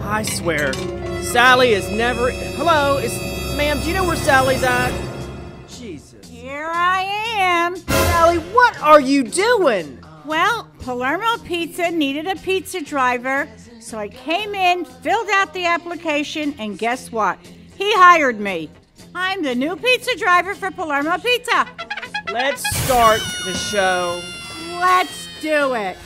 I swear, Sally is never. Hello, is ma'am? Do you know where Sally's at? Jesus. Here I am. Sally, what are you doing? Well, Palermo Pizza needed a pizza driver, so I came in, filled out the application, and guess what? He hired me. I'm the new pizza driver for Palermo Pizza. Let's start the show. Let's do it.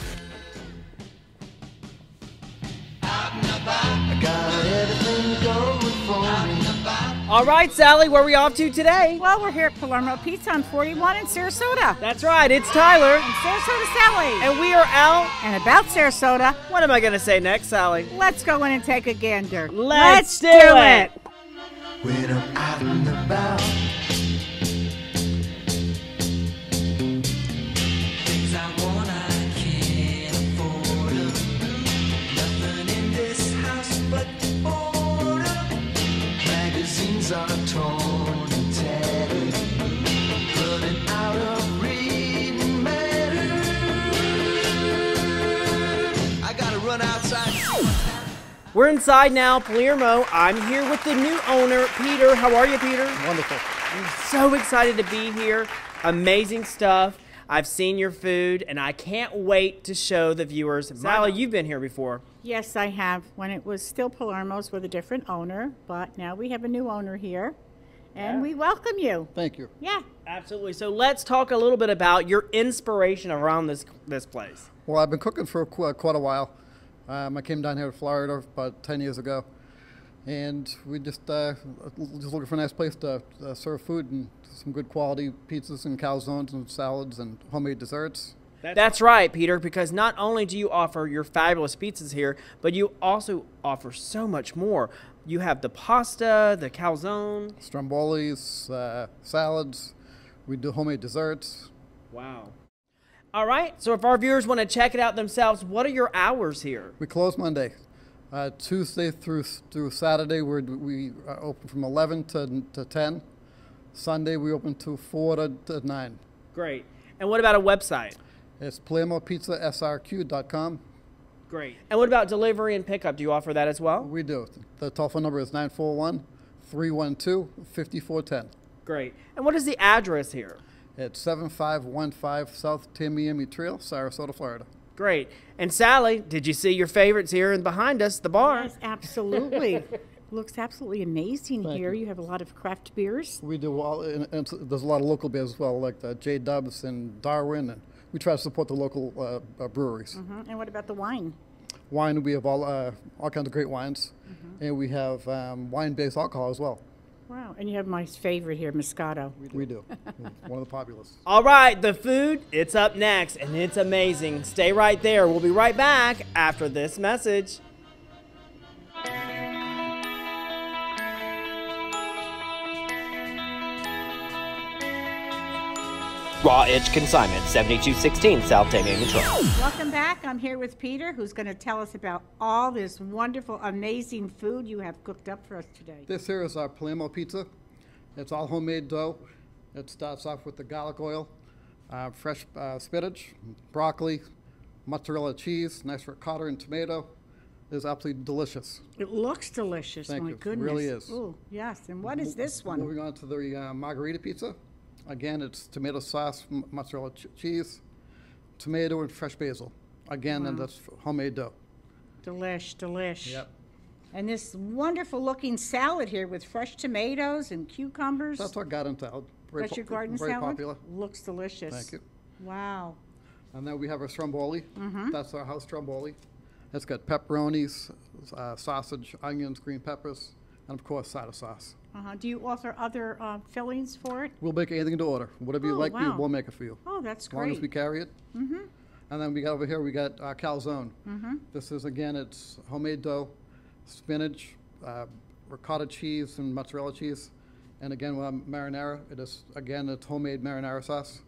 All right, Sally, where are we off to today? Well, we're here at Palermo Pizza on 41 in Sarasota. That's right, it's Tyler. And Sarasota Sally. And we are out. And about Sarasota, What am I going to say next, Sally? let's go in and take a gander. Let's do do it. it. We're inside now, Palermo. I'm here with the new owner, Peter. How are you, Peter? Wonderful. I'm so excited to be here. Amazing stuff. I've seen your food, and I can't wait to show the viewers. Sally, you've been here before. Yes, I have. When it was still Palermo's with a different owner, but now we have a new owner here, and Yeah. we welcome you. Thank you. Yeah. Absolutely. So let's talk a little bit about your inspiration around this this place. Well, I've been cooking for quite a while. Um, I came down here to Florida about 10 years ago, and we just uh, just looking for a nice place to uh, serve food and some good quality pizzas and calzones and salads and homemade desserts. That's right, Peter, because not only do you offer your fabulous pizzas here, but you also offer so much more. You have the pasta, the calzone. Strombolis, uh, salads. We do homemade desserts. Wow. All right. So if our viewers want to check it out themselves, what are your hours here? We close Monday. Uh, Tuesday through through Saturday, we're, we are open from 11 to, to 10. Sunday, we open to 4 to, to 9. Great. And what about a website? It's PalermoPizzaSRQ.com. Great. And what about delivery and pickup? Do you offer that as well? We do. The telephone number is 941 312 5410. Great. And what is the address here? It's 7515 South Tamiami Trail, Sarasota, Florida. Great. And Sally, did you see your favorites here and behind us, the bar? Yes, absolutely. Looks absolutely amazing Thank here. you. You have a lot of craft beers. We do all, and, and there's a lot of local beers as well, like the J Dubs and Darwin, and we try to support the local uh, uh, breweries. Mhm. And what about the wine? Wine, we have all uh, all kinds of great wines, and we have um, wine-based alcohol as well. Wow. And you have my favorite here, Moscato. We do. One of the populous. All right, the food, it's up next, and it's amazing. Stay right there. We'll be right back after this message. Raw Edge Consignment, 7216 South Tamiami Trail. Welcome back. I'm here with Peter, who's going to tell us about all this wonderful, amazing food you have cooked up for us today. This here is our Palermo pizza. It's all homemade dough. It starts off with the garlic oil, uh, fresh uh, spinach, broccoli, mozzarella cheese, nice ricotta and tomato. It's absolutely delicious. It looks delicious. Thank my you. It goodness. really is. Oh, yes. And what is this one? Moving on to the uh, margarita pizza. Again, it's tomato sauce, m- mozzarella ch- cheese, tomato, and fresh basil. Again, and that's homemade dough. Delish, delish. Yep. And this wonderful looking salad here with fresh tomatoes and cucumbers. That's our garden salad. Very That's po- your garden very salad? popular. Looks delicious. Thank you. Wow. And then we have our stromboli. Mm-hmm. That's our house stromboli. It's got pepperonis, uh, sausage, onions, green peppers, and of course, cider sauce. Uh-huh. Do you offer other uh, fillings for it? We'll make anything to order. Whatever you Oh, like, we wow. will make it for you. Oh, that's As long as we great. carry it. Mm-hmm. And then we got over here, we got our calzone. Mm-hmm. This is, again, it's homemade dough, spinach, uh, ricotta cheese, and mozzarella cheese. And again, um, marinara. It is, again, it's homemade marinara sauce.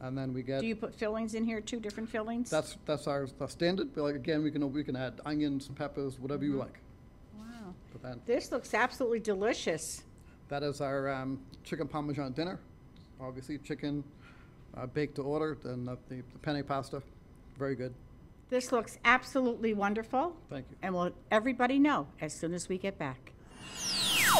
And then we get, Do you put fillings in here, two different fillings? that's, that's our, our standard. But like, again, we can, we can add onions, peppers, whatever Mm-hmm. you like. Wow. But then, This looks absolutely delicious. that is our um, chicken parmesan dinner. Obviously, chicken uh, baked to order, and the, the penne pasta. Very good. This looks absolutely wonderful. Thank you. And we'll let everybody know as soon as we get back.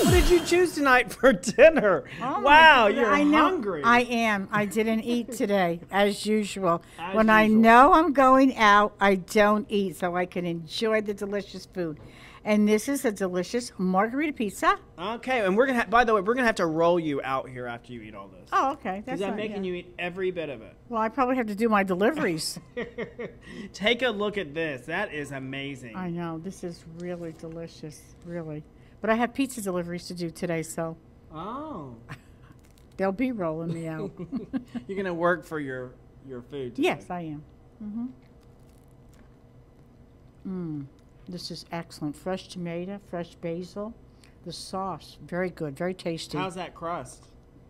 What did you choose tonight for dinner? Oh wow, you're I know- hungry. I am. I didn't eat today, as usual. As when I know I'm going out, I don't eat so I can enjoy the delicious food. And this is a delicious margarita pizza. okay, and we're gonna. Ha- by the way, we're gonna have to roll you out here after you eat all this. Oh, okay. Because I'm not- making yeah. you eat every bit of it. Well, I probably have to do my deliveries. Take a look at this. That is amazing. I know. This is really delicious. Really. But I have pizza deliveries to do today, so Oh, they'll be rolling me out. you're gonna work for your your food. Today. yes, I am. Mm-hmm. Mm. This is excellent. Fresh tomato, fresh basil. The sauce, very good, very tasty. How's that crust?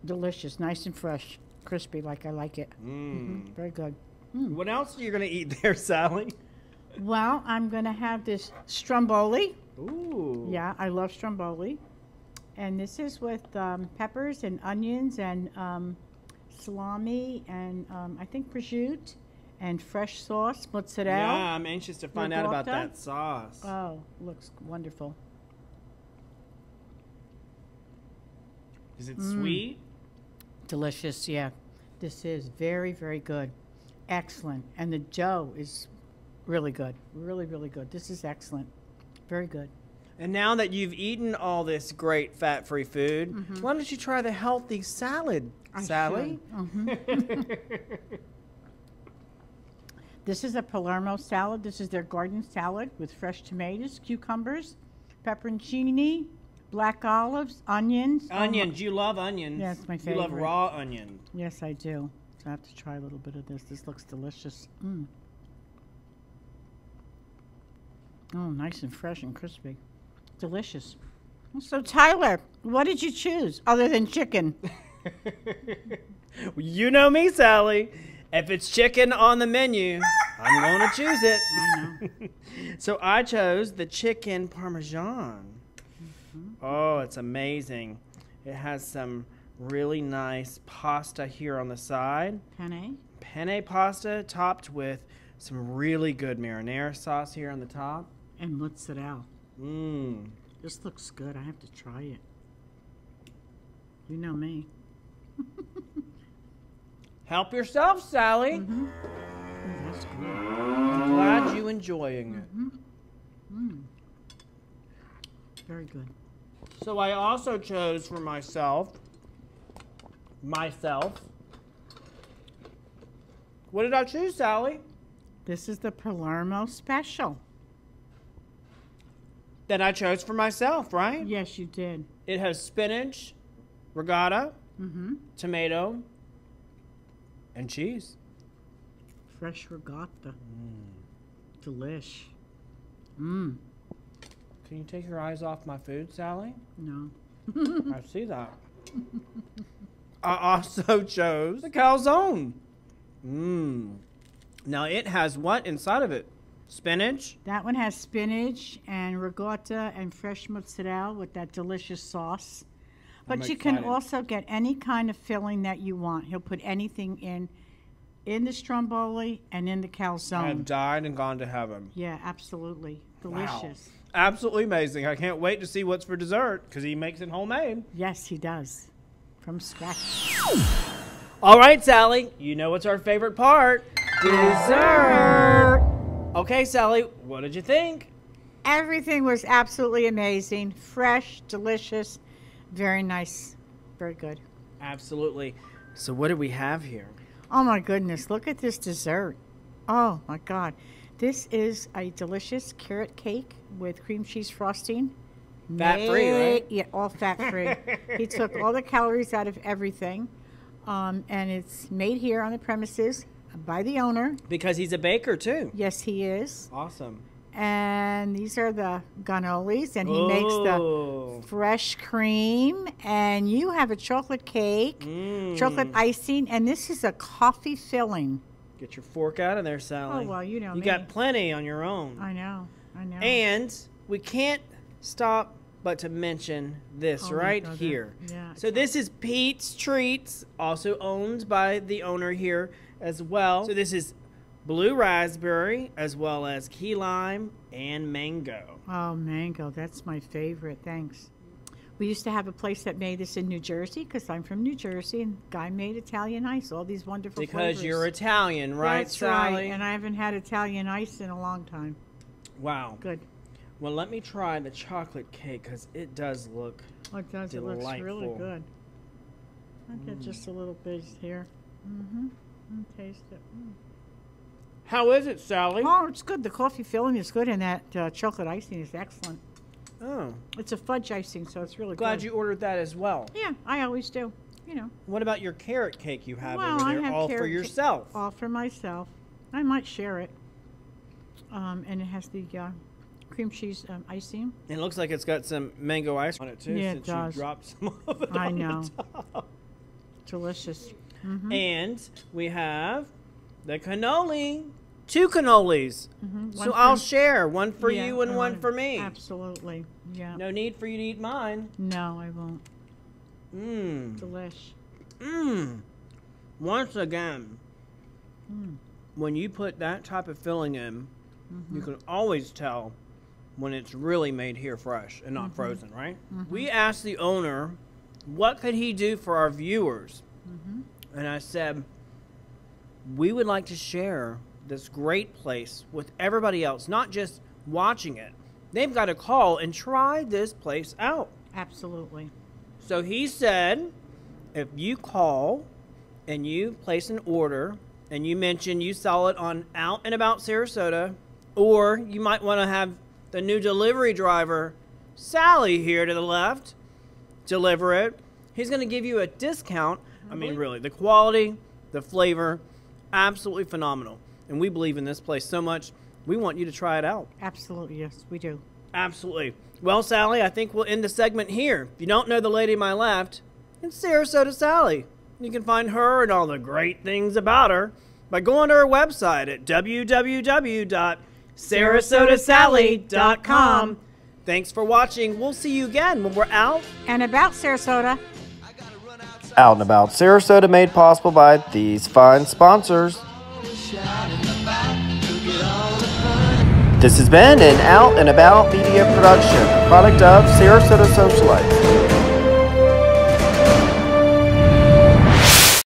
Delicious, nice and fresh, crispy like I like it. Mm. Very good. What else are you gonna eat there, Sally? Well, I'm gonna have this stromboli. Ooh. Yeah, I love stromboli. And this is with um, peppers and onions and um, salami and um, I think prosciutto and fresh sauce, mozzarella. Yeah, I'm anxious to find out about that sauce. Oh, looks wonderful. is it mm. sweet? Delicious, yeah. This is very, very good. Excellent. And the dough is really good. Really, really good. This is excellent. Very good. And now that you've eaten all this great fat-free food, why don't you try the healthy salad, I Sally? This is a Palermo salad. This is their garden salad with fresh tomatoes, cucumbers, pepperoncini, black olives, onions. Oh onions. You love onions. It's my You love raw onion. yes, I do. So I have to try a little bit of this. This looks delicious. Mm. Oh, nice and fresh and crispy. Delicious. So, Tyler, what did you choose other than chicken? You know me, Sally. If it's chicken on the menu, I'm going to choose it. I know. So I chose the chicken parmesan. Oh, it's amazing. It has some really nice pasta here on the side. Penne? Penne pasta topped with some really good marinara sauce here on the top. And mozzarella. Mmm. This looks good. I have to try it. You know me. Help yourself, Sally. Oh, that's good. I'm glad you enjoying it. Mm-hmm. Very good. So I also chose for myself, myself. What did I choose, Sally? This is the Palermo special. That I chose for myself, right? Yes, you did. It has spinach, ricotta, Mm-hmm. tomato, and cheese. Fresh ricotta. Mm. Delish. Mmm. Can you take your eyes off my food, Sally? No. I see that. I also chose the calzone. Mmm. Now it has what inside of it? Spinach, That one has spinach and ricotta and fresh mozzarella with that delicious sauce. But you can excited. also get any kind of filling that you want. He'll put anything in in the stromboli and in the calzone. I have died and gone to heaven. Yeah, absolutely. Wow. Delicious. Absolutely amazing. I can't wait to see what's for dessert because he makes it homemade. Yes, he does. From scratch. All right, Sally, you know what's our favorite part dessert. Okay, Sally, what did you think? Everything was absolutely amazing. Fresh, delicious, very nice. Very good. Absolutely. So, what do we have here? Oh my goodness, look at this dessert. Oh my god. This is a delicious carrot cake with cream cheese frosting. Fat-free, right? Yeah, all fat free. he took all the calories out of everything. Um, and it's made here on the premises by the owner. Because he's a baker, too. Yes, he is. Awesome. And these are the gannolis, and he makes the fresh cream. And you have a chocolate cake, Mm. chocolate icing, and this is a coffee filling. Get your fork out of there, Sally. Oh, well, you know You me. got plenty on your own. I know, I know. And we can't stop but to mention this Oh right here. yeah. So this is Pete's Treats, also owned by the owner here as well. So this is blue raspberry, as well as key lime and mango. Oh, mango. That's my favorite. Thanks. We used to have a place that made this in New Jersey because I'm from New Jersey, and guy made Italian ice. All these wonderful Because flavors. you're Italian, right, That's Sally? right. And I haven't had Italian ice in a long time. wow. Good. Well, let me try the chocolate cake because it does look. Oh, it does. It looks really good. I'll get just a little bit here. Mm-hmm. And taste it. Mm. How is it, Sally? Oh, it's good. The coffee filling is good, and that uh, chocolate icing is excellent. Oh, It's a fudge icing, so it's really good. glad good. you ordered that as well. Yeah, I always do. You know, What about your carrot cake you have Well, over I have all for carrot cake- yourself? all for myself. I might share it. Um, and it has the uh, cream cheese um, icing. It looks like it's got some mango ice on it too, Yeah, it does. you dropped some of it I on the know. top. Delicious. And we have the cannoli, two cannolis. Mhm. So I'll share one for Yeah, you and one for me. Absolutely. Yeah. No need for you to eat mine. No, I won't. Mmm. Delish. Mmm. Once again, Mm. when you put that type of filling in, Mm-hmm. you can always tell when it's really made here fresh and Mm-hmm. not frozen, right? We asked the owner, what could he do for our viewers? Mm-hmm. And I said, we would like to share this great place with everybody else, not just watching it. They've got to call and try this place out. Absolutely. So he said, if you call and you place an order and you mention you saw it on Out and About Sarasota, or you might want to have the new delivery driver, Sally, here to the left, deliver it, he's going to give you a discount. I mean, really, the quality, the flavor, absolutely phenomenal. And we believe in this place so much, we want you to try it out. Absolutely. Yes, we do. Absolutely. Well, Sally, I think we'll end the segment here. If you don't know the lady to my left, it's Sarasota Sally. You can find her and all the great things about her by going to her website at www.sarasotasally.com. Thanks for watching. We'll see you again when we're out. And about Sarasota. I gotta run outside. Out and About Sarasota made possible by these fine sponsors. This has been an Out and About Media production, product of Sarasota Socialites.